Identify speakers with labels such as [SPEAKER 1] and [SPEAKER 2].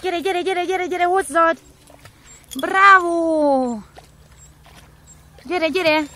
[SPEAKER 1] Gyere, gyere, gyere, gyere, gyere, hozzad! Bravo! Gyere, gyere!